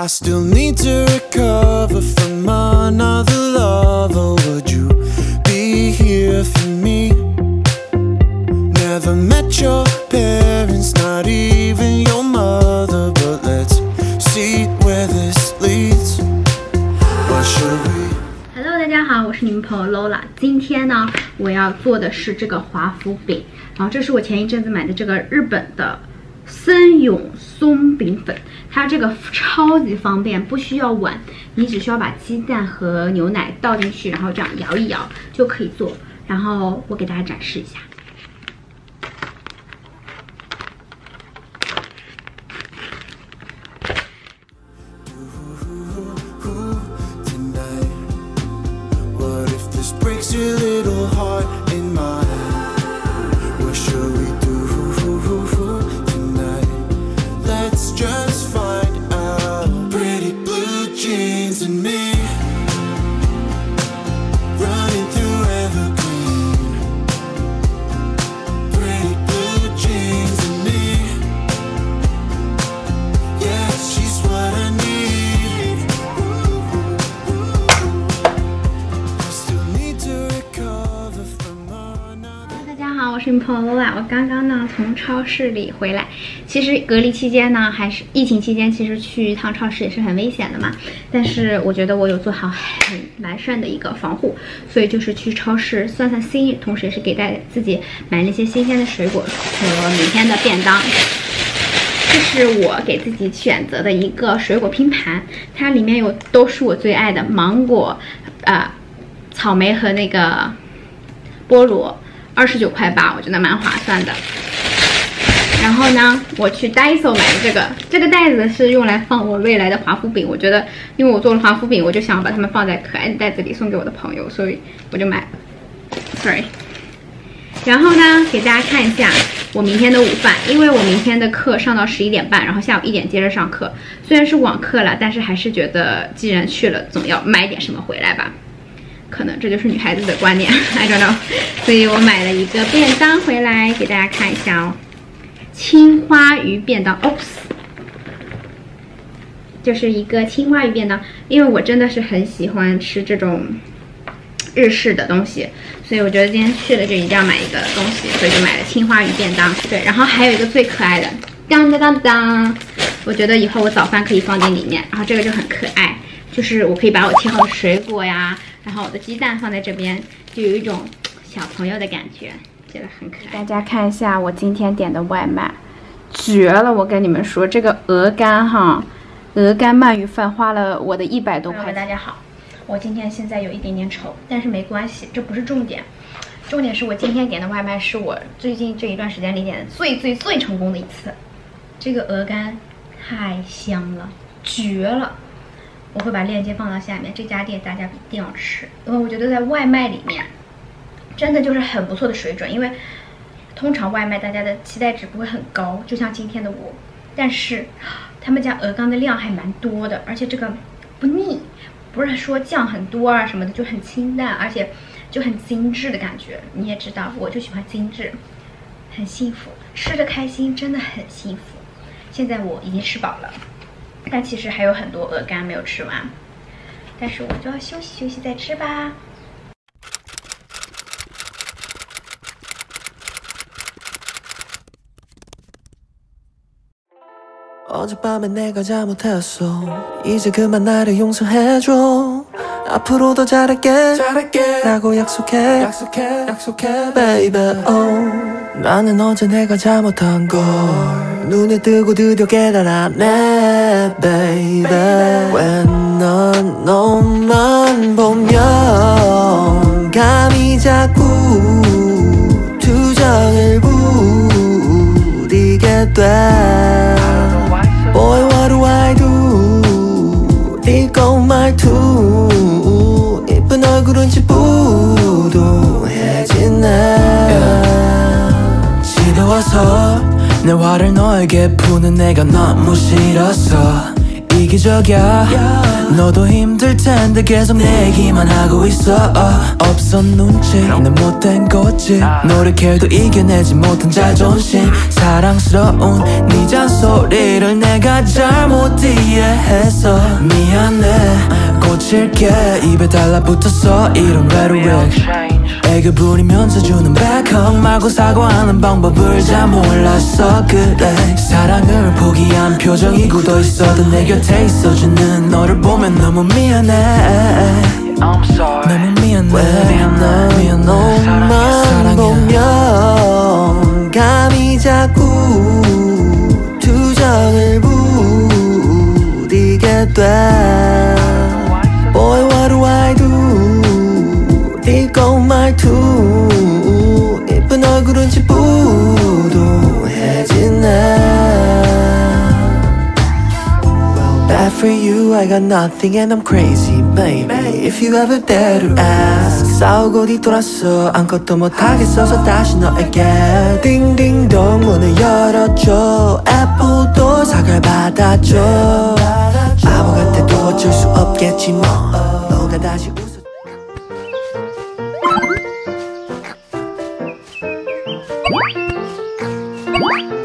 I still need to recover from another love. Or would you be here for me? Never met your parents, not even your mother. But let's see where this leads. What should we? Hello，大家好，我是你们朋友 Lola。今天呢，我要做的是这个华夫饼，然后这是我前一阵子买的这个日本的 森永松饼粉，它这个超级方便，不需要碗，你只需要把鸡蛋和牛奶倒进去，然后这样摇一摇就可以做。然后我给大家展示一下。是你们朋友啦。我刚刚呢从超市里回来。其实隔离期间呢，还是疫情期间，其实去一趟超市也是很危险的嘛。但是我觉得我有做好很完善的一个防护，所以就是去超市散散心，同时也是给大自己买了一些新鲜的水果和明天的便当。这是我给自己选择的一个水果拼盘，它里面有都是我最爱的芒果、啊、草莓和那个菠萝，二十九块八，我觉得蛮划算的。然后呢，我去 Daiso 买的这个，这个袋子是用来放我未来的华夫饼。我觉得，因为我做了华夫饼，我就想把它们放在可爱的袋子里送给我的朋友，所以我就买了。Sorry。然后呢，给大家看一下我明天的午饭，因为我明天的课上到十一点半，然后下午一点接着上课。虽然是网课了，但是还是觉得既然去了，总要买点什么回来吧。可能这就是女孩子的观念，I don't know。所以我买了一个便当回来给大家看一下哦，青花鱼便当，oops，就是一个青花鱼便当，因为我真的是很喜欢吃这种日式的东西，所以我觉得今天去了就一定要买一个东西，所以就买了青花鱼便当。对，然后还有一个最可爱的，当当当当，我觉得以后我早饭可以放进里面，然后这个就很可爱，就是我可以把我切好的水果呀，然后我的鸡蛋放在这边，就有一种小朋友的感觉，觉得很可爱。大家看一下我今天点的外卖，绝了！我跟你们说，这个鹅肝哈，鹅肝鳗鱼饭花了我的一百多块钱。大家好，我今天现在有一点点丑，但是没关系，这不是重点。重点是我今天点的外卖是我最近这一段时间里点的最最最成功的一次。这个鹅肝太香了，绝了！我会把链接放到下面，这家店大家一定要吃，因为我觉得在外卖里面真的就是很不错的水准。因为通常外卖大家的期待值不会很高，就像今天的我，但是他们家鹅肝的量还蛮多的，而且这个不腻，不是说酱很多啊什么的，就很清淡，而且就很精致的感觉。你也知道，我就喜欢精致，很幸福，吃的开心，真的很幸福。现在我已经吃饱了，但其实还有很多鹅肝没有吃完，但是我就要休息休息再吃吧。baby, baby. 왜넌 너만 보면 감이 자꾸 투정을 부리게 돼 Boy what do I do 이거 말투 이쁜 얼굴은 지？부. 내 화를 너에게 푸는 내가 너무 싫었어 이 이기적이야. 너도 힘들 텐데 계속 내기만 하고 있어. 없어 눈치. 난 못된 거지. 노력해도 이겨내지 못한 자존심. 사랑스러운 네 잔소리를 내가 잘못 이해해서. 미안해. 고칠게. 입에 달라붙었어 이런 rhetoric 애교 부리면서 주는 백허 말고 사과하는 방법을 잘 몰랐어 그래 사랑을 포기한 표정이 굳어있어도 내 곁에 있어주는 너를 보면 너무 미안해 I'm sorry 너무 미안해 미안해. 미안해 사랑해. 보면 감이 자꾸 네고 말투 예쁜 얼굴은 지푸도해지네 Bad for you, I got nothing and I'm crazy, baby. If you ever dare to ask, 싸우고 뒤돌았어. 아무것도 못하겠어서 다시 너에게. 딩딩동 문을 열어줘. 애플도 사과를 받아줘. 바보 같아도 어쩔 수 없겠지 뭐. 너가 다시 웃 What?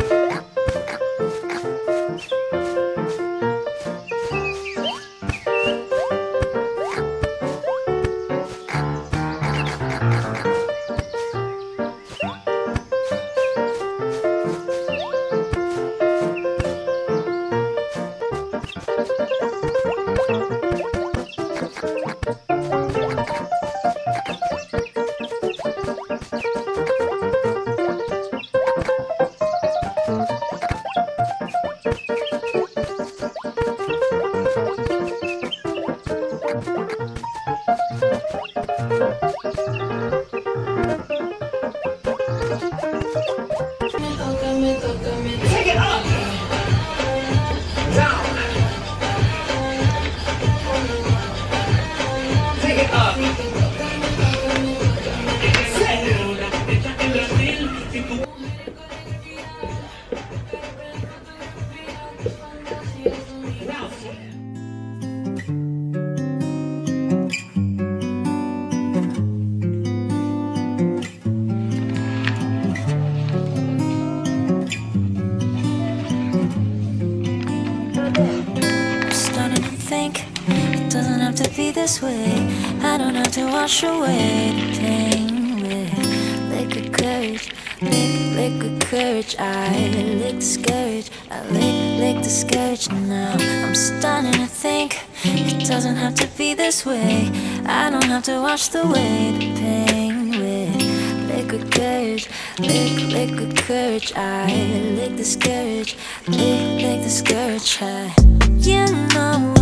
Way. I don't have to wash away the pain with liquid courage, lick, liquid courage. I lick the scourge, I lick, lick the scourge. Now I'm starting to think it doesn't have to be this way. I don't have to wash away the pain with liquid courage, lick, liquid courage. I lick the scourge, lick, lick the scourge. I, you know